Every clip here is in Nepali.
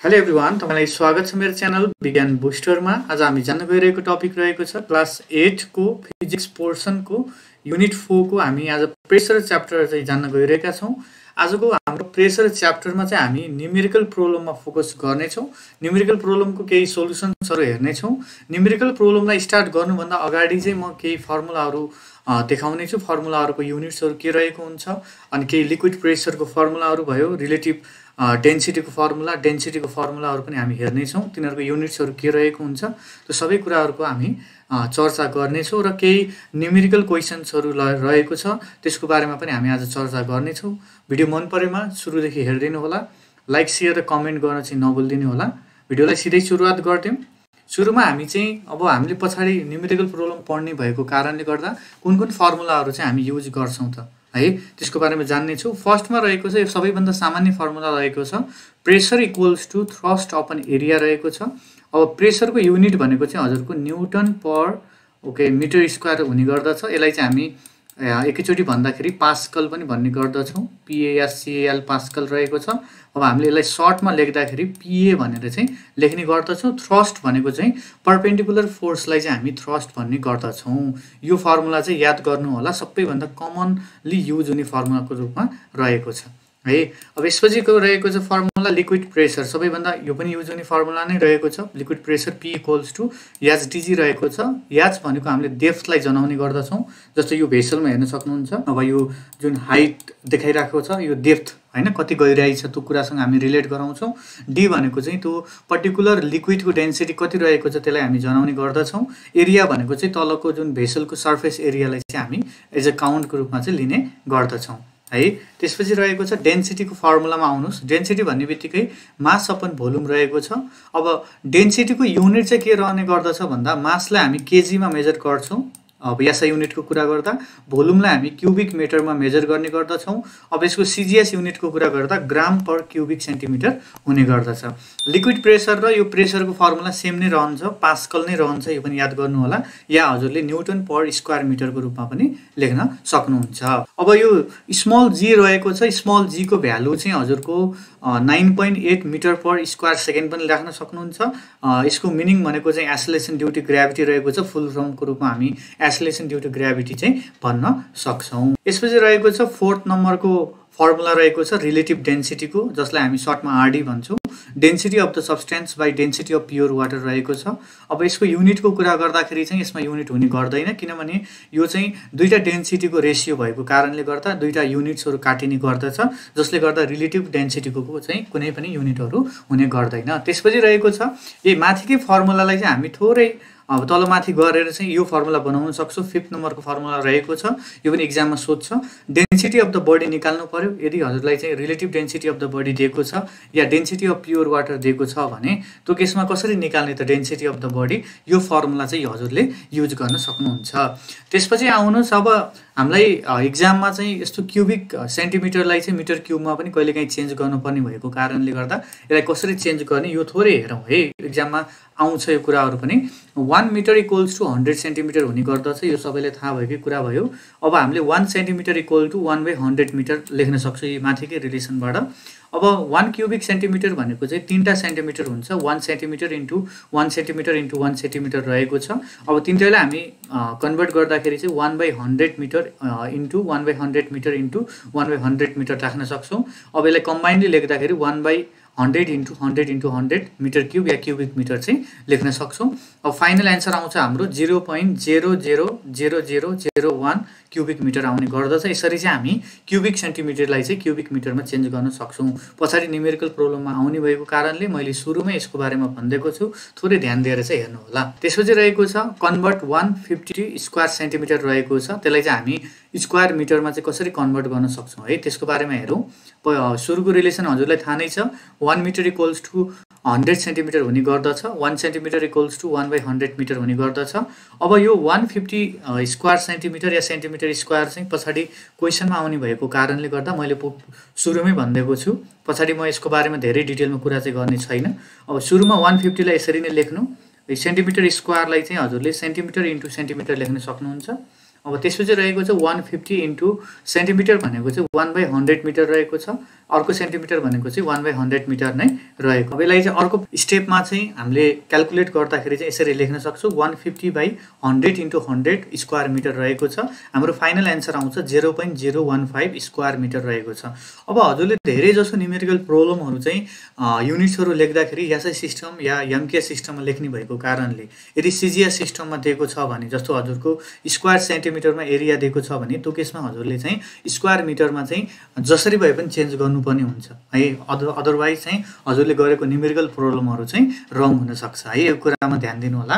हेलो एभ्रिवान तपाईँलाई स्वागत छ मेरो च्यानल विज्ञान बुस्टरमा आज हामी जान्न गइरहेको टपिक रहेको छ क्लास एटको फिजिक्स पोर्सनको युनिट फोरको हामी आज प्रेसर च्याप्टर चाहिँ जान्न गइरहेका छौँ। आजको हाम्रो प्रेसर च्याप्टरमा चाहिँ हामी न्युमेरिकल प्रोब्लममा फोकस गर्नेछौँ। न्युमेरिकल प्रोब्लमको केही सोल्युसन्सहरू हेर्नेछौँ। न्युमेरिकल प्रोब्लमलाई स्टार्ट गर्नुभन्दा अगाडि चाहिँ म केही फर्मुलाहरू देखाउने छु। फर्मुलाहरूको युनिट्सहरू के रहेको हुन्छ अनि केही लिक्विड प्रेसरको फर्मुलाहरू भयो रिलेटिभ डेन्सिटीको फर्मुला डेन्सिटीको फर्मुलाहरू पनि हामी हेर्नेछौँ। तिनीहरूको युनिट्सहरू के रहेको हुन्छ त्यो सबै कुराहरूको हामी चर्चा गर्नेछौँ र केही न्युमेरिकल क्वेसन्सहरू रहेको छ त्यसको बारेमा पनि हामी आज चर्चा गर्नेछौँ। भिडियो मन परेमा सुरुदेखि हेरिदिनु होला। लाइक सेयर र कमेन्ट गर्न चाहिँ नभुलिदिनु होला। भिडियोलाई सिधै सुरुवात गर्थ्यौँ सुरुमा हामी चाहिँ अब हामीले पछाडि न्युमेरिकल प्रोब्लम पढ्ने भएको कारणले गर्दा कुन कुन फर्मुलाहरू चाहिँ हामी युज गर्छौँ त? है त्यसको बारेमा जान्नेछु फर्स्टमा रहेको छ यो सबैभन्दा सामान्य फर्मुला रहेको छ। Pressure equals to thrust upon area रहेको छ। अब प्रेसरको युनिट भनेको चाहिँ हजुरको newton per okay metre square हुने गर्दछ। यसलाई चाहिँ हामी एकैचोटि भन्दाखेरि पास्कल पनि भन्ने गर्दछौँ। पिएएससिएल पास्कल रहेको छ। अब हामीले यसलाई सर्टमा लेख्दाखेरि पिए भनेर चाहिँ लेख्ने गर्दछौँ थ्रस्ट भनेको चाहिँ पर्पेन्डिकुलर फोर्सलाई चाहिँ हामी थ्रस्ट भन्ने गर्दछौँ। यो फर्मुला चाहिँ याद गर्नु होला सबैभन्दा कमनली युज हुने फर्मुलाको रूपमा रहेको छ। है। अब यसपछिको रहेको छ फर्मुला लिक्विड प्रेसर सबैभन्दा यो पनि युज हुने फर्मुला नै रहेको छ। Liquid pressure P equals to H D G रहेको छ। याच भनेको हामीले डेफ्थलाई जनाउने गर्दछौँ जस्तो यो भेसलमा हेर्न सक्नुहुन्छ। अब यो जुन हाइट देखाइरहेको छ यो डेफ्थ होइन कति गइरहेको छ त्यो कुरासँग हामी रिलेट गराउँछौँ। डी भनेको चाहिँ त्यो पर्टिकुलर लिक्विडको डेन्सिटी कति रहेको छ त्यसलाई हामी जनाउने गर्दछौँ। एरिया भनेको चाहिँ तलको जुन भेसलको सर्फेस एरियालाई चाहिँ हामी एज अ काउन्टको रूपमा चाहिँ लिने गर्दछौँ। है? त्यसपछि रहेको छ डेन्सिटीको फर्मुलामा आउनुहोस्। डेन्सिटी भन्ने बित्तिकै मास अपन भोल्युम रहेको छ। अब डेन्सिटीको युनिट चाहिँ के रहने गर्दछ भन्दा मासलाई हामी केजीमा मेजर गर्छौँ। अब यासा युनिटको कुरा गर्दा भोल्युमलाई हामी क्युबिक मिटरमा मेजर गर्ने गर्दछौँ। अब यसको सिजिएस युनिटको कुरा गर्दा ग्राम पर क्युबिक सेन्टिमिटर हुने गर्दछ। लिक्विड प्रेसर र यो प्रेसरको फर्मुला सेम नै रहन्छ पास्कल नै रहन्छ यो पनि याद गर्नु होला या हजुरले न्युटन पर स्क्वायर मिटरको रूपमा पनि लेख्न सक्नुहुन्छ। अब यो स्मल जी रहेको छ स्मल जीको भ्यालु चाहिँ हजुरको nine point eight metre per square second पनि राख्न सक्नुहुन्छ। यसको मिनिङ भनेको चाहिँ एसोलेसन ड्युटी ग्राभिटी रहेको छ। फुल फर्मको रूपमा हामी एसोलेसन ड्यु टु ग्राभिटी चाहिँ भन्न सक्छौँ। यसपछि रहेको छ फोर्थ नम्बरको फर्मुला रहेको छ रिलेटिभ डेन्सिटीको जसलाई हामी सर्टमा आरडी भन्छौँ। Density of the substance by density of pure water रहेको छ। अब यसको युनिटको कुरा गर्दाखेरि चाहिँ यसमा युनिट हुने गर्दैन किनभने यो चाहिँ दुईवटा डेन्सिटीको रेसियो भएको कारणले गर्दा दुईवटा युनिट्सहरू काटिने गर्दछ जसले गर्दा रिलेटिभ डेन्सिटीको चाहिँ कुनै पनि युनिटहरू हुने गर्दैन। त्यसपछि रहेको छ ए माथिकै फर्मुलालाई चाहिँ हामी थोरै अब तलमाथि गरेर चाहिँ यो फर्मुला बनाउन सक्छौँ। फिफ्थ नम्बरको फर्मुला रहेको छ। यो पनि इक्जाममा सोध्छ। डेन्सिटी अफ द बडी निकाल्नु पऱ्यो यदि हजुरलाई चाहिँ relative density of the body दिएको छ या डेन्सिटी अफ प्योर वाटर दिएको छ भने त्यो केसमा कसरी निकाल्ने त डेन्सिटी अफ द बडी यो फर्मुला चाहिँ हजुरले युज गर्न सक्नुहुन्छ। त्यसपछि आउनुहोस्। अब हामीलाई इक्जाममा चाहिँ यस्तो क्युबिक सेन्टिमिटरलाई चाहिँ मिटर क्युबमा पनि कहिलेकाहीँ चेन्ज गर्नुपर्ने भएको कारणले गर्दा यसलाई कसरी चेन्ज गर्ने यो थोरै हेरौँ है? इक्जाममा आउँछ यो कुराहरू पनि। One metre equals to hundred centimetre हुने गर्दछ। यो सबैले थाहा भएकै कुरा भयो। अब हामीले one centimetre equal to one by hundred metre लेख्न सक्छौँ यो माथिकै रिलेसनबाट अब वान क्युबिक सेन्टिमिटर भनेको चाहिँ तिनवटा सेन्टिमिटर हुन्छ। One centimetre into one centimetre into one centimetre रहेको छ। अब तिनवटालाई हामी कन्भर्ट गर्दाखेरि चाहिँ one by hundred metre into one by hundred metre into one by hundred metre राख्न सक्छौँ। अब यसलाई कम्बाइन्डली लेख्दाखेरि one by hundred into hundred into hundred metre cube yeah cubic metre चाहिँ लेख्न सक्छौँ। अब फाइनल एन्सर आउँछ हाम्रो zero point zero zero zero zero zero one cubic metre आउने गर्दछ। यसरी चाहिँ हामी क्युबिक सेन्टिमिटरलाई चाहिँ क्युबिक मिटरमा चेन्ज गर्न सक्छौँ। पछाडि न्युमेरिकल प्रोब्लममा आउने भएको कारणले मैले सुरुमै यसको बारेमा भनिदिएको छु। थोरै ध्यान दिएर चाहिँ हेर्नु होला। त्यसपछि रहेको छ convert one fifty square centimetre रहेको छ। त्यसलाई चाहिँ हामी स्क्वायर मिटरमा चाहिँ कसरी कन्भर्ट गर्न सक्छौँ है? त्यसको बारेमा हेरौँ। सुरुको रिलेसन हजुरलाई थाहा नै छ। One metre equals to hundred centimetre हुने गर्दछ। One centimetre equals to one by hundred metre हुने गर्दछ। अब यो वान फिफ्टी स्क्वायर सेन्टिमिटर या सेन्टिमिटर स्क्वायर चाहिँ पछाडि क्वेसनमा आउने भएको कारणले गर्दा मैले सुरुमै भनिदिएको छु। पछाडि म यसको बारेमा धेरै डिटेलमा कुरा चाहिँ गर्ने छैन। अब सुरुमा वान फिफ्टीलाई यसरी नै लेख्नु। सेन्टिमिटर स्क्वायरलाई चाहिँ हजुरले सेन्टिमिटर इन्टु सेन्टिमिटर लेख्न सक्नुहुन्छ। अब त्यसपछि रहेको छ वान फिफ्टी इन्टु सेन्टिमिटर भनेको चाहिँ वान बाई हन्ड्रेड मिटर रहेको छ। अर्को सेन्टिमिटर भनेको चाहिँ वान बाई हन्ड्रेड मिटर नै रहेको। अब यसलाई चाहिँ अर्को स्टेपमा चाहिँ हामीले क्यालकुलेट गर्दाखेरि चाहिँ यसरी लेख्न सक्छौँ। One fifty by hundred into hundred square metre रहेको छ। हाम्रो फाइनल एन्सर आउँछ zero point zero one five square metre रहेको छ। अब हजुरले धेरै जसो न्युमेरिकल प्रब्लमहरू चाहिँ युनिट्सहरू लेख्दाखेरि यासै सिस्टम या एमके सिस्टममा लेख्ने भएको कारणले यदि सिजिएस सिस्टममा दिएको छ भने जस्तो हजुरको स्क्वायर सेन्टिमिटरमा एरिया दिएको छ भने त्यो केसमा हजुरले चाहिँ स्क्वायर मिटरमा चाहिँ जसरी भए पनि चेन्ज गर्नुपर्ने हुन्छ। है अदर अदरवाइज चाहिँ हजुरले गरेको न्युमेरिकल प्रब्लमहरू चाहिँ रङ हुनसक्छ। है यो कुरामा ध्यान दिनु होला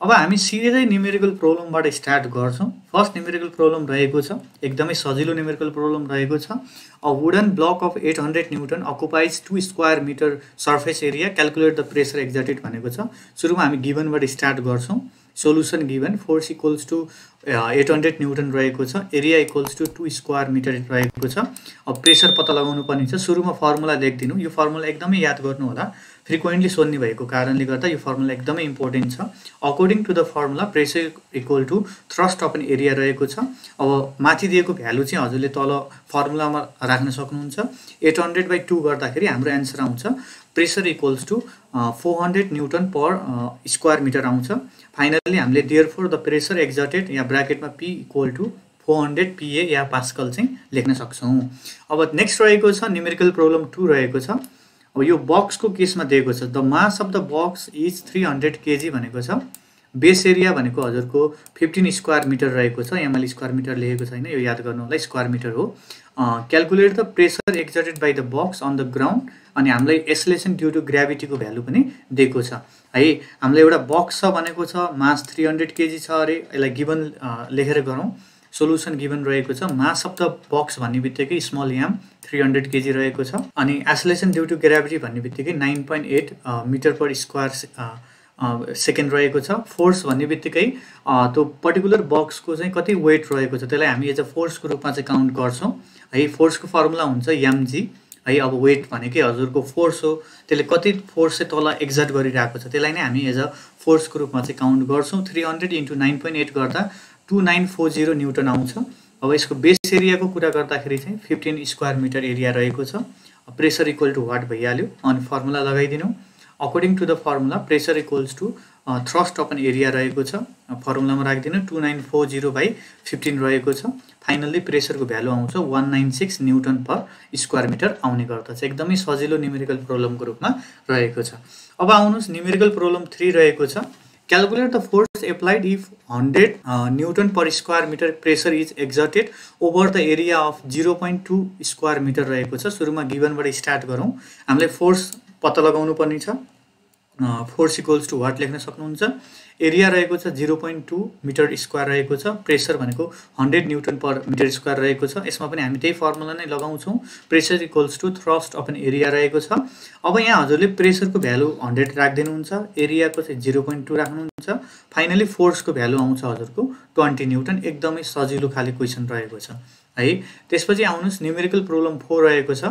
अब हामी सिधै न्युमेरिकल प्रब्लमबाट स्टार्ट गर्छौँ। फर्स्ट न्युमेरिकल प्रब्लम रहेको छ। एकदमै सजिलो न्युमेरिकल प्रब्लम रहेको छ। A wooden block of eight hundred newton occupies two square metre surface area calculate the pressure exerted भनेको छ। सुरुमा हामी गिभनबाट स्टार्ट गर्छौँ। Solution given force equals to eight hundred newton रहेको छ area equals to two square metre रहेको छ। अब प्रेसर पत्ता लगाउनु पर्ने छ। सुरुमा फर्मुला लेखिदिनु यो फर्मुला एकदमै याद गर्नु होला फ्रिक्वेन्टली सोध्ने भएको कारणले गर्दा यो फर्मुला एकदमै इम्पोर्टेन्ट छ। According to the formula pressure equal to thrust of an area रहेको छ। अब माथि दिएको भ्यालु चाहिँ हजुरले तल फर्मुलामा राख्न सक्नुहुन्छ। एट हन्ड्रेड बाई टू गर्दाखेरि हाम्रो एन्सर आउँछ। Pressure equals to four hundred newton per square metre आउँछ। फाइनल्ली हामीले therefore the pressure exerted या ब्राकेटमा P equal to four hundred P A yeah pascal चाहिँ लेख्न सक्छौँ। अब नेक्स्ट रहेको छ न्युमेरिकल प्रब्लम टू रहेको छ। अब यो बक्सको केसमा दिएको छ। The mass of the box is three hundred KG भनेको छ। बेस एरिया भनेको हजुरको फिफ्टिन स्क्वायर मिटर रहेको छ। यहाँ मैले स्क्वायर मिटर लेखेको छैन। यो याद गर्नु होला स्क्वायर मिटर हो। Calculate the pressure exerted by the box on the ground अनि हामीलाई एसलेसन ड्यु टु ग्राभिटीको भ्यालु पनि दिएको छ। है हामीलाई एउटा बक्स छ भनेको छ मास थ्री हन्ड्रेड केजी छ अरे यसलाई गिभन लेखेर गरौँ। सोल्युसन गिभन रहेको छ मास अफ द बक्स भन्ने बित्तिकै small m three hundred KG रहेको छ। अनि एसलेसन ड्यु टु ग्राभिटी भन्ने बित्तिकै nine point eight metre per square second रहेको छ। फोर्स भन्ने बित्तिकै त्यो पर्टिकुलर बक्सको चाहिँ कति वेट रहेको छ त्यसलाई हामी एज अ फोर्सको रूपमा चाहिँ काउन्ट गर्छौँ। है फोर्सको फर्मुला हुन्छ एमजी है अब वेट भनेकै हजुरको फोर्स हो। त्यसले कति फोर्स चाहिँ तल एक्जर्ट गरिरहेको छ त्यसलाई नै हामी एज अ फोर्सको रूपमा चाहिँ काउन्ट गर्छौँ। Three hundred into nine point eight गर्दा two nine four zero newton आउँछ। अब यसको बेस एरियाको कुरा गर्दाखेरि चाहिँ फिफ्टिन स्क्वायर मिटर एरिया रहेको छ। प्रेसर इक्वल टु वाट भइहाल्यो? अनि फर्मुला लगाइदिनु। According to the formula pressure equals to thrust of an area रहेको छ। फर्मुलामा राखिदिनु। Two nine four zero by fifteen रहेको छ। फाइनल्ली प्रेसरको भ्यालु आउँछ one nine six newton per square metre आउने गर्दछ। एकदमै सजिलो न्युमेरिकल प्रब्लमको रूपमा रहेको छ। अब आउनुहोस्। न्युमेरिकल प्रब्लम थ्री रहेको छ। Calculate the force applied if hundred newton per square metre pressure is exerted over the area of zero point two square metre रहेको छ। सुरुमा गिभनबाट स्टार्ट गरौँ। हामीले फोर्स पत्ता लगाउनु पर्ने छ। फोर्स इक्वल्स टु वाट लेख्न सक्नुहुन्छ? एरिया रहेको छ zero point two metre square रहेको छ। प्रेसर भनेको hundred newton per metre square रहेको छ। यसमा पनि हामी त्यही फर्मुला नै लगाउँछौँ। Pressure equals to thrust of an area रहेको छ। अब यहाँ हजुरले प्रेसरको भ्यालु हन्ड्रेड राखिदिनुहुन्छ। एरियाको चाहिँ जिरो पोइन्ट टू राख्नुहुन्छ। फाइनली फोर्सको भ्यालु आउँछ हजुरको। ट्वेन्टी न्युटन एकदमै सजिलो खाले क्वेसन रहेको छ। है त्यसपछि आउनुहोस् न्युमेरिकल प्रब्लम फोर रहेको छ।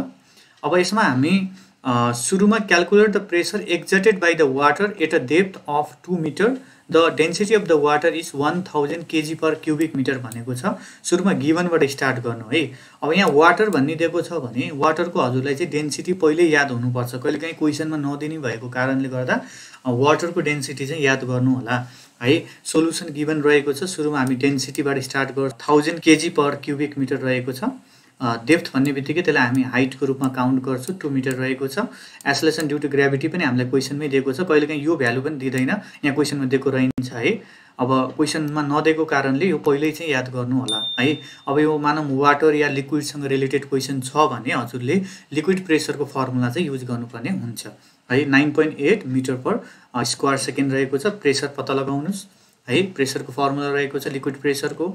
अब यसमा हामी सुरुमा calculate the pressure exerted by the water at a depth of two metre the density of the water is one thousand KG per cubic metre भनेको छ। सुरुमा गिभनबाट स्टार्ट गर्नु है। अब यहाँ वाटर भन्ने दिएको छ भने वाटरको हजुरलाई चाहिँ डेन्सिटी पहिल्यै याद हुनुपर्छ। कहिले काहीँ क्वेसनमा नदिने भएको कारणले गर्दा वाटरको डेन्सिटी चाहिँ याद गर्नु होला। है सोल्युसन गिभन रहेको छ। सुरुमा हामी डेन्सिटीबाट स्टार्ट गर्छ thousand KG per cubic metre रहेको छ। डेप्थ भन्ने बित्तिकै त्यसलाई हामी हाइटको रूपमा काउन्ट गर्छौँ टु मिटर रहेको छ। एसलेसन ड्यु टु ग्राभिटी पनि हामीलाई क्वेसनमै दिएको छ। कहिलेकाहीँ यो भ्यालु पनि दिँदैन यहाँ क्वेसनमा दिएको रहन्छ है। अब क्वेसनमा नदिएको कारणले यो पहिल्यै चाहिँ याद गर्नु होला है। अब यो मानव वाटर या लिक्विडसँग रिलेटेड क्वेसन छ भने हजुरले लिक्विड प्रेसरको फर्मुला चाहिँ युज गर्नुपर्ने हुन्छ। है nine point eight metre per square second रहेको छ। प्रेसर पत्ता लगाउनुहोस्। है प्रेसरको फर्मुला रहेको छ लिक्विड प्रेसरको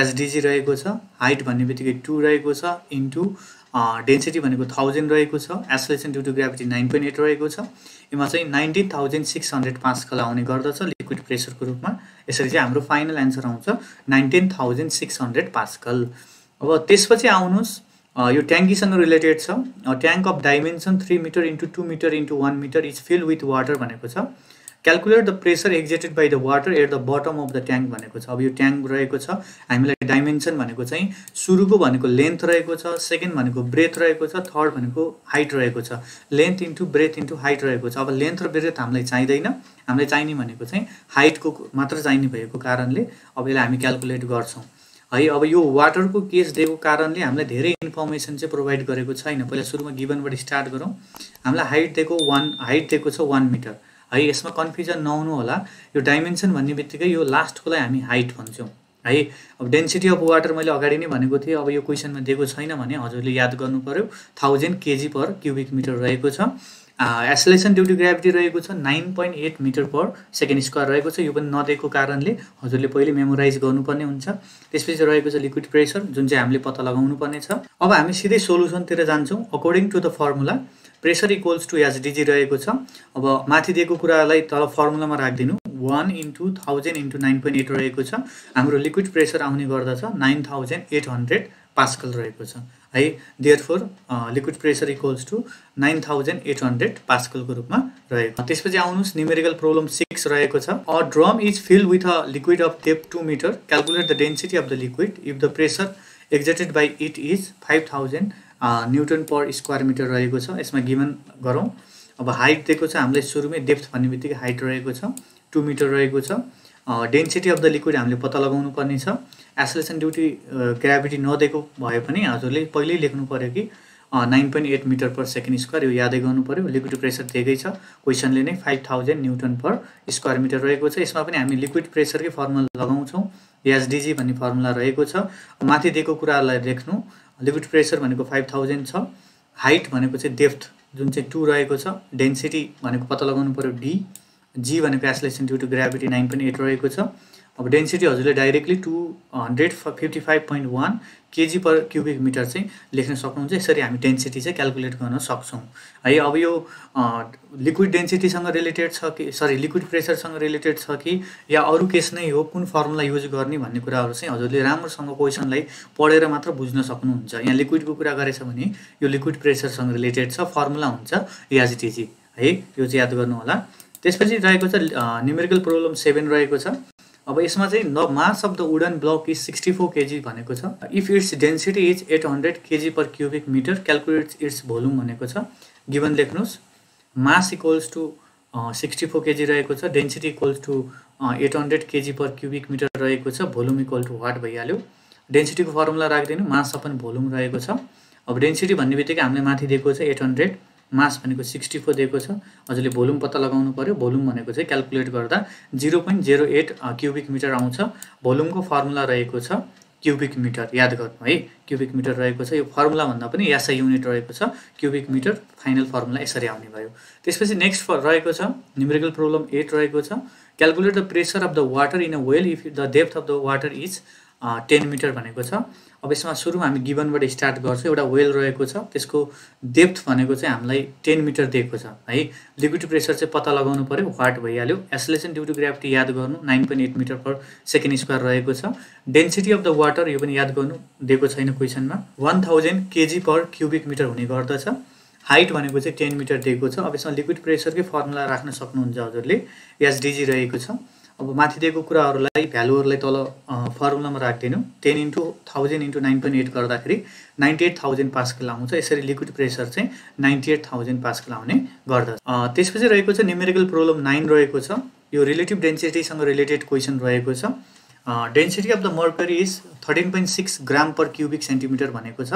एसडिजी रहेको छ हाइट भन्ने बित्तिकै टू रहेको छ इन्टु डेन्सिटी भनेको थाउजन्ड रहेको छ acceleration due to gravity nine point eight रहेको छ। यसमा चाहिँ nineteen thousand six hundred pascal आउने गर्दछ लिक्विड प्रेसरको रूपमा। यसरी चाहिँ हाम्रो फाइनल एन्सर आउँछ nineteen thousand six hundred pascal अब त्यसपछि आउनुहोस् यो ट्याङ्कीसँग रिलेटेड छ। Tank of dimension three metre into two metre into one metre is fill with water भनेको छ। Calculate the pressure exerted by the water at the bottom of the tank भनेको छ। अब यो ट्याङ्क रहेको छ। हामीलाई डाइमेन्सन भनेको चाहिँ सुरुको भनेको लेन्थ रहेको छ। सेकेन्ड भनेको ब्रेथ रहेको छ। थर्ड भनेको हाइट रहेको छ। Length into breadth into height रहेको छ। अब लेन्थ र ब्रेथ हामीलाई चाहिँदैन। हामीलाई चाहिने भनेको चाहिँ हाइटको मात्र चाहिने भएको कारणले अब यसलाई हामी क्यालकुलेट गर्छौँ। है अब यो वाटरको केस दिएको कारणले हामीलाई धेरै इन्फर्मेसन चाहिँ प्रोभाइड गरेको छैन। पहिला सुरुमा गिभनबाट स्टार्ट गरौँ। हामीलाई हाइट दिएको वान हाइट दिएको छ वान मिटर है यसमा कन्फ्युजन नहुनु होला। यो डाइमेन्सन भन्ने बित्तिकै यो लास्टकोलाई हामी हाइट भन्छौँ। है अब डेन्सिटी अफ वाटर मैले अगाडि नै भनेको थिएँ अब यो क्वेसनमा दिएको छैन भने हजुरले याद गर्नु पऱ्यो thousand KG per cubic metre रहेको छ। एसलेसन ड्युटी ग्राभिटी रहेको छ nine point eight metre per second square रहेको छ। यो पनि नदिएको कारणले हजुरले पहिले मेमोराइज गर्नुपर्ने हुन्छ। त्यसपछि रहेको छ लिक्विड प्रेसर जुन चाहिँ हामीले पत्ता लगाउनु पर्ने छ। अब हामी सिधै सोल्युसनतिर जान्छौँ according to the formula pressure equals to H D G रहेको छ। अब माथि दिएको कुरालाई तल फर्मुलामा राखिदिनु। One into thousand into nine point eight रहेको छ। हाम्रो लिक्विड प्रेसर आउने गर्दछ। Nine thousand eight hundred pascal रहेको छ। है therefore liquid pressure equals to nine thousand eight hundred पास्कलको रूपमा रहेको। त्यसपछि आउनुहोस् न्युमेरिकल प्रब्लम सिक्स रहेको छ। A drum is fill with a liquid of depth two metre calculate the density of the liquid if the pressure exerted by it is five thousand newton per square metre रहेको छ। यसमा गिभन गरौँ। अब हाइट दिएको छ हामीलाई सुरुमै डेप्थ भन्ने बित्तिकै हाइट रहेको छ। टु मिटर रहेको छ। डेन्सिटी अफ द लिक्विड हामीले पत्ता लगाउनु पर्ने छ। एसलेसन ड्युटी ग्राभिटी नदिएको भए पनि हजुरले पहिल्यै लेख्नु पऱ्यो कि nine point eight metre per second square यो यादै गर्नु पऱ्यो लिक्विड प्रेसर दिएकै छ। क्वेसनले नै five thousand newton per square metre रहेको छ। यसमा पनि हामी लिक्विड प्रेसरकै फर्मुला लगाउँछौँ। एसडिजी भन्ने फर्मुला रहेको छ। माथि दिएको कुराहरूलाई लेख्नु। लिक्विड प्रेसर भनेको फाइभ थाउजन्ड छ हाइट भनेको चाहिँ डेफ्थ जुन चाहिँ टू रहेको छ डेन्सिटी भनेको पत्ता लगाउनु पऱ्यो डी जी भनेको acceleration due to gravity nine point eight रहेको छ। अब डेन्सिटी हजुरले directly to hundred fifty five point one KG per cubic metre चाहिँ लेख्न सक्नुहुन्छ। यसरी हामी डेन्सिटी चाहिँ क्यालकुलेट गर्न सक्छौँ। है अब यो लिक्विड डेन्सिटीसँग रिलेटेड छ कि सरी लिक्विड प्रेसरसँग रिलेटेड छ कि या अरू केस नै हो कुन फर्मुला युज गर्ने भन्ने कुराहरू चाहिँ हजुरले राम्रोसँग क्वेसनलाई पढेर मात्र बुझ्न सक्नुहुन्छ। यहाँ लिक्विडको कुरा गरेछ भने यो लिक्विड प्रेसरसँग रिलेटेड छ फर्मुला हुन्छ एचटिजी है यो चाहिँ याद गर्नु होला त्यसपछि रहेको छ न्युमेरिकल प्रोब्लम सेभेन रहेको छ। अब यसमा चाहिँ न mass of the wooden block is sixty four KG भनेको छ। If its density is eight hundred KG per cubic metre calculate its volume भनेको छ। गिभन लेख्नुहोस्। Mass equals to sixty four KG रहेको छ। Density equals to eight hundred KG per cubic metre रहेको छ। भोल्युम इक्वल टु वाट भइहाल्यो। डेन्सिटीको फर्मुला राखिदिनु। मास अपन भोल्युम रहेको छ। अब डेन्सिटी भन्ने बित्तिकै हामीले माथि दिएको छ एट हन्ड्रेड। मास भनेको सिक्सटी फोर दिएको छ। हजुरले भोल्युम पत्ता लगाउनु पऱ्यो भोल्युम भनेको चाहिँ क्यालकुलेट गर्दा zero point zero eight cubic metre आउँछ। भोल्युमको फर्मुला रहेको छ क्युबिक मिटर। याद गर्नु है क्युबिक मिटर रहेको छ। यो फर्मुला भन्दा पनि एसआई युनिट रहेको छ। क्युबिक मिटर फाइनल फर्मुला यसरी आउने भयो। त्यसपछि नेक्स्ट रहेको छ न्युमेरिकल प्रब्लम एट रहेको छ। Calculate the pressure of the water in a well if the depth of the water is ten metre भनेको छ। अब यसमा सुरुमा हामी गिभनबाट स्टार्ट गर्छौँ एउटा वेल रहेको छ। त्यसको डेप्थ भनेको चाहिँ हामीलाई टेन मिटर दिएको छ है। लिक्विड प्रेसर चाहिँ पत्ता लगाउनु पऱ्यो वाट भइहाल्यो। एसलेसन ड्यु टु ग्राभिटी याद गर्नु nine point eight metre per second square रहेको छ। डेन्सिटी अफ द वाटर यो पनि याद गर्नु दिएको छैन क्वेसनमा। One thousand KG per cubic metre हुने गर्दछ। हाइट भनेको चाहिँ टेन मिटर दिएको छ। अब यसमा लिक्विड प्रेसरकै फर्मुला राख्न सक्नुहुन्छ हजुरले। एसडिजी रहेको छ। अब माथि दिएको कुराहरूलाई भ्यालुहरूलाई तल फर्मुलामा राखिदिनु। Ten into thousand into nine point eight गर्दाखेरि नाइन्टी एट थाउजन्ड पास्कल आउँछ। यसरी लिक्विड प्रेसर चाहिँ नाइन्टी एट थाउजन्ड पास्कल आउने गर्दछ। त्यसपछि रहेको छ न्युमेरिकल प्रब्लम नाइन रहेको छ। यो रिलेटिभ डेन्सिटीसँग रिलेटेड क्वेसन रहेको छ। Density of the mercury is thirteen point six gram per cubic centimetre भनेको छ।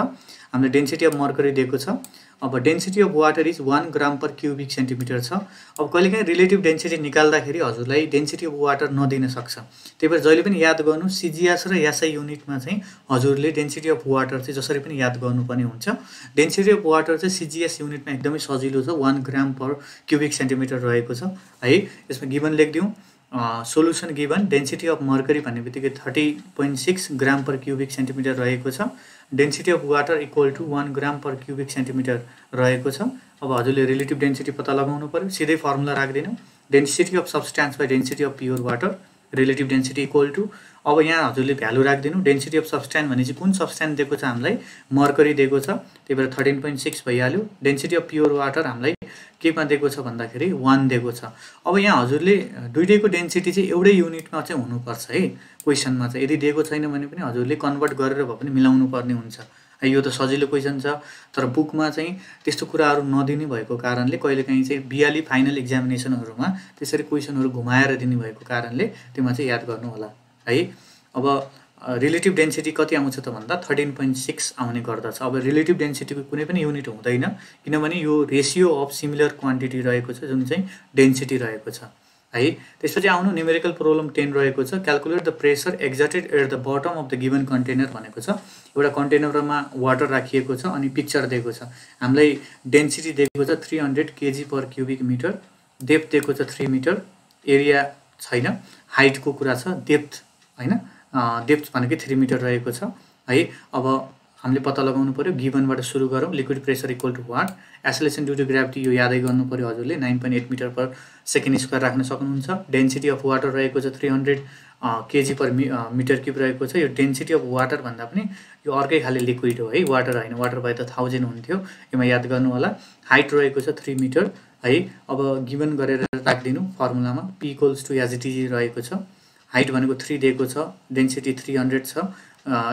हामीले डेन्सिटी अफ मर्करी दिएको छ। अब density of water is one gram per cubic centimetre छ। अब कहिलेकाहीँ रिलेटिभ डेन्सिटी निकाल्दाखेरि हजुरलाई डेन्सिटी अफ वाटर नदिन सक्छ। त्यही भएर जहिले पनि याद गर्नु सिजिएस र एसआई युनिटमा चाहिँ हजुरले डेन्सिटी अफ वाटर चाहिँ जसरी पनि याद गर्नुपर्ने हुन्छ। डेन्सिटी अफ वाटर चाहिँ सिजिएस युनिटमा एकदमै सजिलो छ। One gram per cubic centimetre रहेको छ। है यसमा given लेखिदिउँ। Solution given density of mercury भन्ने बित्तिकै thirty point six gram per cubic centimetre रहेको छ। Density of water equal to one gram per cubic centimetre रहेको छ। अब हजुरले रिलेटिभ डेन्सिटी पत्ता लगाउनु पऱ्यो सिधै फर्मुला राखिदिनु। Density of substance by density of pure water relative density equal to अब यहाँ हजुरले भ्यालु राखिदिनु। डेन्सिटी अफ सब्सट्यान्ट भने चाहिँ कुन सब्सट्यान्ट दिएको छ हामीलाई? मर्करी दिएको छ। त्यही भएर थर्टिन पोइन्ट सिक्स भइहाल्यो। डेन्सिटी अफ प्योर वाटर हामीलाई केमा दिएको छ भन्दाखेरि वान दिएको छ। अब यहाँ हजुरले दुइटैको डेन्सिटी चाहिँ एउटै युनिटमा चाहिँ हुनुपर्छ है। क्वेसनमा चाहिँ यदि दिएको छैन भने पनि हजुरले कन्भर्ट गरेर भए पनि मिलाउनु पर्ने हुन्छ। यो त सजिलो क्वेसन छ। तर बुकमा चाहिँ त्यस्तो कुराहरू नदिने भएको कारणले कहिलेकाहीँ चाहिँ बिहाली फाइनल इक्जामिनेसनहरूमा त्यसरी क्वेसनहरू घुमाएर दिनुभएको कारणले त्यसमा चाहिँ याद गर्नु होला है। अब रिलेटिभ डेन्सिटी कति आउँछ त भन्दा थर्टिन पोइन्ट सिक्स आउने गर्दछ। अब रिलेटिभ डेन्सिटीको कुनै पनि युनिट हुँदैन किनभने यो रेसियो अफ सिमिलर क्वान्टिटी रहेको छ जुन चाहिँ डेन्सिटी रहेको छ। है त्यसपछि आउनु न्युमेरिकल प्रब्लम टेन रहेको छ। Calculate the pressure exerted at the bottom of the given container भनेको छ। एउटा कन्टेनरमा वाटर राखिएको छ अनि पिक्चर दिएको छ। हामीलाई डेन्सिटी दिएको छ three hundred KG per cubic metre depth दिएको छ थ्री मिटर एरिया छैन। हाइटको कुरा छ। डेप्थ होइन? डेप्थ भनेकै थ्री मिटर रहेको छ। है अब हामीले पत्ता लगाउनु पऱ्यो गिभनबाट सुरु गरौँ liquid pressure equal to what acceleration due to gravity यो यादै गर्नु पऱ्यो हजुरले। Nine point eight metre per second square राख्न सक्नुहुन्छ। डेन्सिटी अफ वाटर रहेको छ three hundred KG per me metre cube रहेको छ। यो डेन्सिटी अफ वाटर भन्दा पनि यो अर्कै खाले लिक्विड हो। है वाटर होइन। वाटर भए त थाउजन्ड हुन्थ्यो। यसमा याद गर्नु होला हाइट रहेको छ थ्री मिटर है अब गिभन गरेर राखिदिनु फर्मुलामा पी इक्वल्स टु एजिटिजी रहेको छ। हाइट भनेको थ्री दिएको छ डेन्सिटी थ्री हन्ड्रेड छ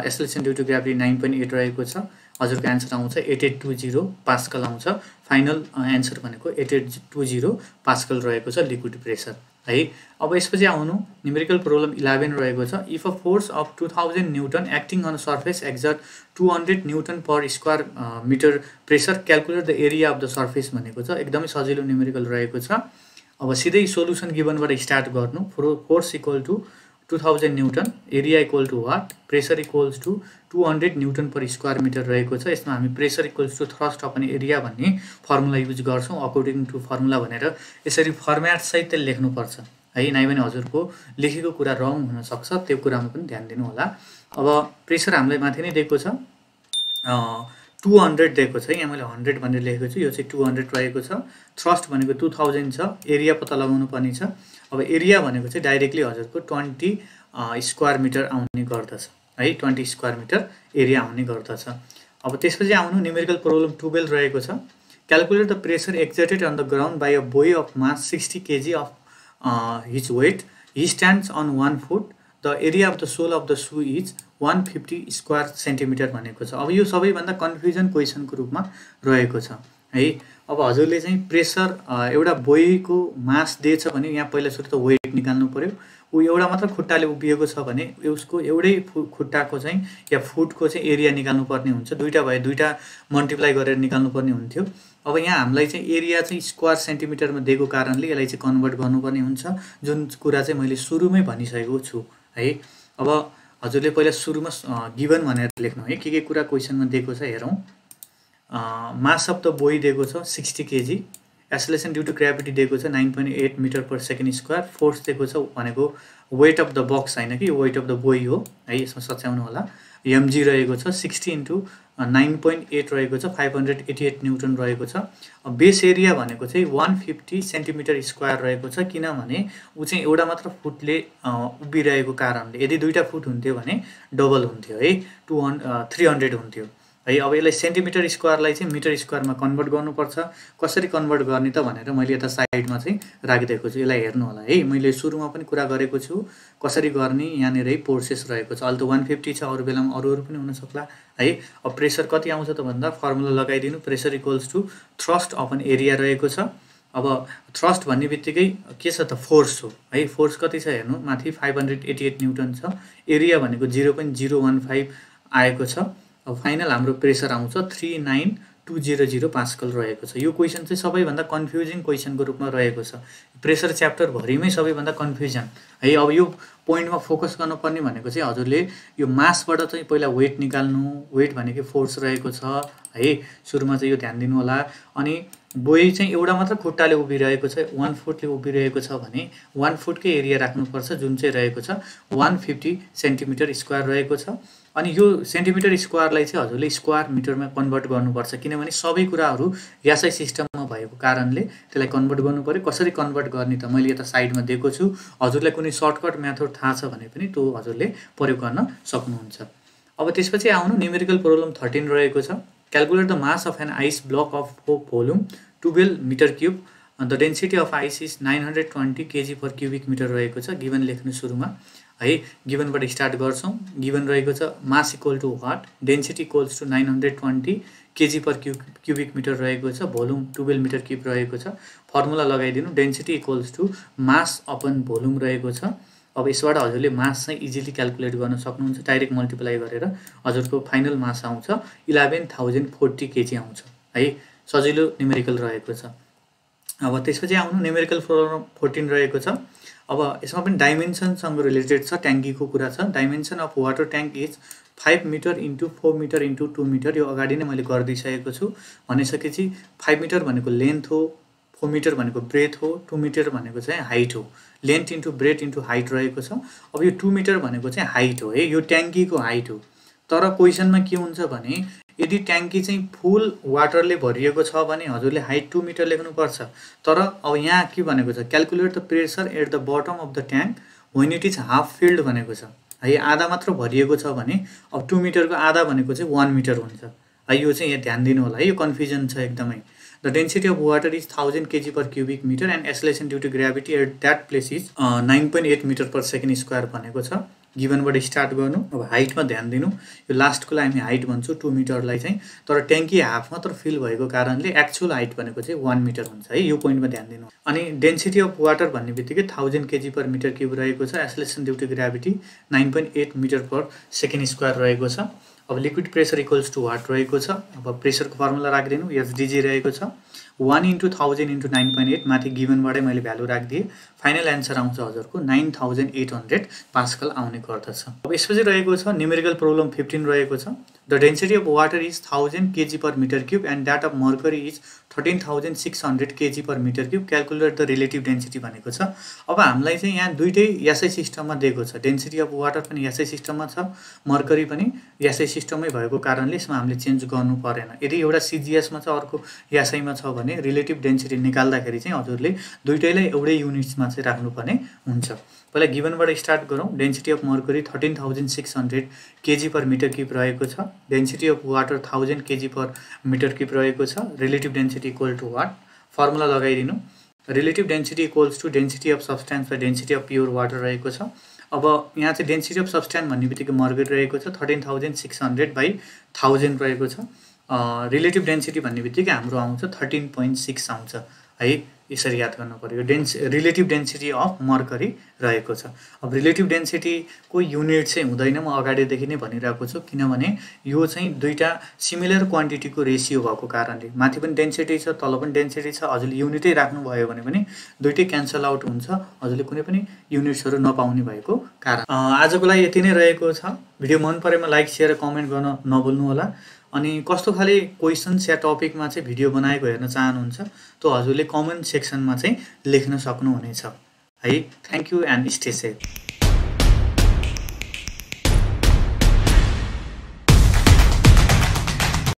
acceleration due to gravity nine point eight रहेको छ। हजुरको एन्सर आउँछ eight eight two zero pascal आउँछ। फाइनल एन्सर भनेको eight eight two zero pascal रहेको छ लिक्विड प्रेसर है अब यसपछि आउनु न्युमेरिकल प्रब्लम इलेभेन रहेको छ। If a force of two thousand newton acting on surface exert two hundred newton per square metre pressure calculate the area of the surface भनेको छ। एकदमै सजिलो न्युमेरिकल रहेको छ। अब सिधै सोल्युसन गिभनबाट स्टार्ट गर्नु. Force equal to two thousand newton area equal to what pressure equals to two hundred newton per square metre रहेको छ। यसमा हामी pressure equals to thrust of area भन्ने फर्मुला युज गर्छौँ अकर्डिङ टु फर्मुला भनेर। यसरी फर्मेट सहित लेख्नुपर्छ। है नै भने हजुरको लेखेको कुरा रङ हुनसक्छ त्यो कुरामा पनि ध्यान दिनु होला अब प्रेसर हामीलाई माथि नै दिएको छ। टु हन्ड्रेड दिएको छ यहाँ मैले हन्ड्रेड भनेर लेखेको छु। यो चाहिँ टु हन्ड्रेड रहेको छ। थ्रस्ट भनेको टु थाउजन्ड छ। एरिया पत्ता लगाउनु पर्ने छ। अब एरिया भनेको चाहिँ डाइरेक्टली हजुरको ट्वेन्टी स्क्वायर मिटर आउने गर्दछ। है ट्वेन्टी स्क्वायर मिटर एरिया आउने गर्दछ। अब त्यसपछि आउनु न्युमेरिकल प्रब्लम टुवेल्भ रहेको छ। Calculate the pressure exerted on the ground by a boy of mass sixty KG of his weight he stands on one foot the area of the sole of the shoe is one fifty square centimetre भनेको छ। अब यो सबैभन्दा कन्फ्युजन क्वेसनको रूपमा रहेको छ। है अब हजुरले चाहिँ प्रेसर एउटा बोईको मास दिएछ भने यहाँ पहिला सुरु त वेट निकाल्नु पऱ्यो ऊ एउटा मात्र खुट्टाले उभिएको छ भने उसको एउटै खुट्टाको चाहिँ या फुटको चाहिँ एरिया निकाल्नु पर्ने हुन्छ। दुइटा भए दुइटा मल्टिप्लाई गरेर निकाल्नु पर्ने हुन्थ्यो। अब यहाँ हामीलाई चाहिँ एरिया चाहिँ स्क्वायर सेन्टिमिटरमा दिएको कारणले यसलाई चाहिँ कन्भर्ट गर्नुपर्ने हुन्छ। जुन कुरा चाहिँ मैले सुरुमै भनिसकेको छु। है। अब हजुरले पहिला सुरुमा गिभन भनेर लेख्नु है। के के कुरा क्वेसनमा दिएको छ हेरौँ। मास अफ द बोई दिएको छ sixty KG. Acceleration due to gravity दिएको छ nine point eight metre per second square. Force दिएको छ भनेको वेट अफ द बक्स होइन कि वेट अफ द बोई हो। है यसमा सच्याउनु होला। एमजी रहेको छ sixty into nine point eight रहेको छ five hundred eighty eight newton रहेको छ। बेस एरिया भनेको चाहिँ वान फिफ्टी सेन्टिमिटर स्क्वायर रहेको छ किनभने ऊ चाहिँ एउटा मात्र फुटले उभिरहेको कारणले यदि दुईवटा फुट हुन्थ्यो भने डबल हुन्थ्यो है टु हन् थ्री हन्ड्रेड हुन्थ्यो। है अब यसलाई सेन्टिमिटर स्क्वायरलाई चाहिँ मिटर स्क्वायरमा कन्भर्ट गर्नुपर्छ। कसरी कन्भर्ट गर्ने त भनेर मैले यता साइडमा चाहिँ राखिदिएको छु। यसलाई हेर्नु होला है। मैले सुरुमा पनि कुरा गरेको छु कसरी गर्ने यहाँनिर है प्रोसेस रहेको छ। अहिले त वान फिफ्टी छ अरू बेलामा अरू अरू पनि हुनसक्ला है। अब प्रेसर कति आउँछ त भन्दा फर्मुला लगाइदिनु। Pressure equals to thrust on area रहेको छ। अब थ्रस्ट भन्ने बित्तिकै के छ त? फोर्स हो है। फोर्स कति छ हेर्नु? माथि five hundred eighty eight newton छ। एरिया भनेको zero point zero one five आएको छ। अब फाइनल हाम्रो प्रेसर आउँछ three nine two zero zero pascal रहेको छ। यो क्वेसन चाहिँ सबैभन्दा कन्फ्युजिङ क्वेसनको रूपमा रहेको छ। प्रेसर च्याप्टरभरिमै सबैभन्दा कन्फ्युजन है अब यो पोइन्टमा फोकस गर्नुपर्ने भनेको चाहिँ हजुरले यो मासबाट चाहिँ पहिला वेट निकाल्नु वेट भनेको फोर्स रहेको छ। है सुरुमा चाहिँ यो ध्यान दिनु होला अनि बोई चाहिँ एउटा मात्र खुट्टाले उभिरहेको छ वान फुटले उभिरहेको छ भने वान फुटकै एरिया राख्नुपर्छ जुन चाहिँ रहेको छ वान फिफ्टी सेन्टिमिटर स्क्वायर रहेको छ। अनि यो सेन्टिमिटर स्क्वायरलाई चाहिँ हजुरले स्क्वायर मिटरमा कन्भर्ट गर्नुपर्छ। किनभने सबै कुराहरू यासै सिस्टममा भएको कारणले त्यसलाई कन्भर्ट गर्नु पऱ्यो कसरी कन्भर्ट गर्ने त मैले यता साइडमा दिएको छु। हजुरलाई कुनै सर्टकट मेथड थाहा छ भने पनि त्यो हजुरले प्रयोग गर्न सक्नुहुन्छ। अब त्यसपछि आउनु न्युमेरिकल प्रोब्लम थर्टिन रहेको छ। Calculate the mass of an ice block of volume twelve metre cube the density of ice is nine hundred twenty KG per cubic metre रहेको छ गिभन लेख्नु सुरुमा। है गिभनबाट स्टार्ट गर्छौँ। गिभन रहेको छ mass equal to what density equals to nine hundred twenty KG per cu cubic metre रहेको छ भोल्युम टुवेल्भ मिटर क्युब रहेको छ। फर्मुला लगाइदिनु density equals to mass upon volume रहेको छ। अब यसबाट हजुरले मास चाहिँ इजिली क्यालकुलेट गर्न सक्नुहुन्छ डाइरेक्ट मल्टिप्लाई गरेर। हजुरको फाइनल मास आउँछ इलेभेन थाउजन्ड फोर्टी केजी आउँछ है। सजिलो न्युमेरिकल रहेको छ। अब त्यसपछि आउनु न्युमेरिकल फोर फोर्टिन रहेको छ। अब यसमा पनि डाइमेन्सनसँग रिलेटेड छ ट्याङ्कीको कुरा छ। Dimension of water tank is five metre into four metre into two metre यो अगाडि नै मैले गरिदिइसकेको छु। भनिसकेपछि फाइभ मिटर भनेको लेन्थ हो फोर मिटर भनेको ब्रेथ हो टु मिटर भनेको चाहिँ हाइट हो। Length into breadth into height रहेको छ। अब यो टु मिटर भनेको चाहिँ हाइट हो है। यो ट्याङ्कीको हाइट हो। तर क्वेसनमा के हुन्छ भने यदि ट्याङ्की चाहिँ फुल वाटरले भरिएको छ भने हजुरले हाइट टु मिटर लेख्नुपर्छ। तर अब यहाँ के भनेको छ? Calculate the pressure at the bottom of the tank when it is half filled भनेको छ। है आधा मात्र भरिएको छ भने अब टु मिटरको आधा भनेको चाहिँ वान मिटर हुन्छ। है यो चाहिँ यहाँ ध्यान दिनु होला। है यो कन्फ्युजन छ एकदमै। The density of water is thousand KG per cubic metre and acceleration due to gravity at that place is nine point eight metre per second square भनेको छ। गिभनबाट स्टार्ट गर्नु अब हाइटमा ध्यान दिनु। यो लास्टकोलाई हामी हाइट भन्छौँ टु मिटरलाई चाहिँ। तर ट्याङ्की हाफ मात्र फिल भएको कारणले एक्चुअल हाइट भनेको चाहिँ वान मिटर हुन्छ है यो पोइन्टमा ध्यान दिनु। अनि डेन्सिटी अफ वाटर भन्ने बित्तिकै thousand KG per metre cube रहेको छ। Acceleration due to gravity nine point eight metre per second square रहेको छ। अब liquid pressure equals to what रहेको छ। अब प्रेसरको फर्मुला राखिदिनु। एसडिजी रहेको छ। One into thousand into nine point eight माथि गिभनबाटै मैले भ्यालु राखिदिएँ। फाइनल एन्सर आउँछ हजुरको nine thousand eight hundred pascal आउने गर्दछ। अब यसपछि रहेको छ न्युमेरिकल प्रोब्लम फिफ्टिन रहेको छ। The density of water is thousand KG per metre cube and that of mercury is thirteen thousand six hundred KG per metre cube calculate the relative density भनेको छ। अब हामीलाई चाहिँ यहाँ दुइटै यासै सिस्टममा दिएको छ। डेन्सिटी अफ वाटर पनि यासै सिस्टममा छ मर्करी पनि यासै सिस्टममै भएको कारणले यसमा हामीले चेन्ज गर्नु परेन। यदि एउटा सिजिएसमा छ अर्को यासैमा छ भने रिलेटिभ डेन्सिटी निकाल्दाखेरि चाहिँ हजुरले दुइटैलाई एउटै युनिट्समा चाहिँ राख्नुपर्ने हुन्छ। पहिला गिभनबाट स्टार्ट गरौँ। Density of mercury thirteen thousand six hundred KG per metre cube रहेको छ। Density of water thousand KG per metre cube रहेको छ। Relative density equal to what formula लगाइदिनु। Relative density equals to density of substance र डेन्सिटी अफ प्योर वाटर रहेको छ। अब यहाँ चाहिँ डेन्सिटी अफ सब्सटेन्स भन्ने बित्तिकै मर्करी रहेको छ। Thirteen thousand six hundred by thousand रहेको छ। रिलेटिभ डेन्सिटी भन्ने बित्तिकै हाम्रो आउँछ। थर्टिन पोइन्ट सिक्स आउँछ। है? यसरी याद गर्नु पऱ्यो dense relative density of mercury रहेको छ। अब रिलेटिभ डेन्सिटीको युनिट चाहिँ हुँदैन म अगाडिदेखि नै भनिरहेको छु किनभने यो चाहिँ दुईवटा सिमिलर क्वान्टिटीको रेसियो भएको कारणले। माथि पनि डेन्सिटी छ तल पनि डेन्सिटी छ हजुरले युनिटै राख्नुभयो भने पनि दुइटै क्यान्सल आउट हुन्छ हजुरले कुनै पनि युनिट्सहरू नपाउने भएको कारण। आजको लागि यति नै रहेको छ। भिडियो मन परेमा लाइक सेयर कमेन्ट गर्न नभुल्नु होला अनि कस्तो खाले क्वेसन्स या टपिकमा चाहिँ भिडियो बनाएको हेर्न चाहनुहुन्छ त्यो हजुरले कमेन्ट सेक्सनमा चाहिँ लेख्न सक्नुहुनेछ। है thank you and stay safe